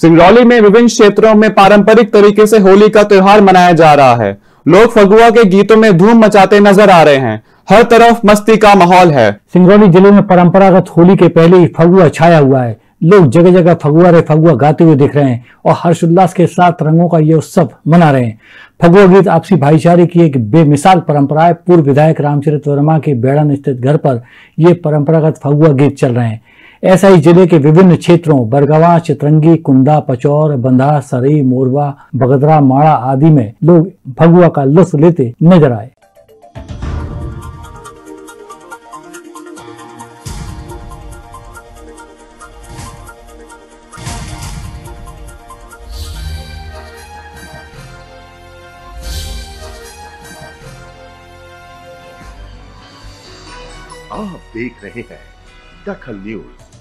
सिंगरौली में विभिन्न क्षेत्रों में पारंपरिक तरीके से होली का त्योहार मनाया जा रहा है। लोग फगुआ के गीतों में धूम मचाते नज़र आ रहे हैं। हर तरफ़ मस्ती का माहौल है। सिंगरौली ज़िले में परंपरागत होली के पहले ही फगुआ छाया हुआ है। लोग जगह जगह फगुआ रे फगुआ गाते हुए दिख रहे हैं और हर्षोल्लास के साथ रंगों का ये उत्सव मना रहे हैं। फगुआ गीत आपसी भाईचारे की एक बेमिसाल परंपरा है। पूर्व विधायक रामचरित वर्मा के बेड़न स्थित घर पर ये परंपरागत फगुआ गीत चल रहे हैं। ऐसा ही ज़िले के विभिन्न क्षेत्रों, बरगवा, चित्रंगी, कुंदा, पचौर बंधा सरई, मोरवा, बगदरा, माड़ा आदि में लोग फगुआ का लुत्फ लेते नज़र आए। आप देख रहे हैं दखल न्यूज़।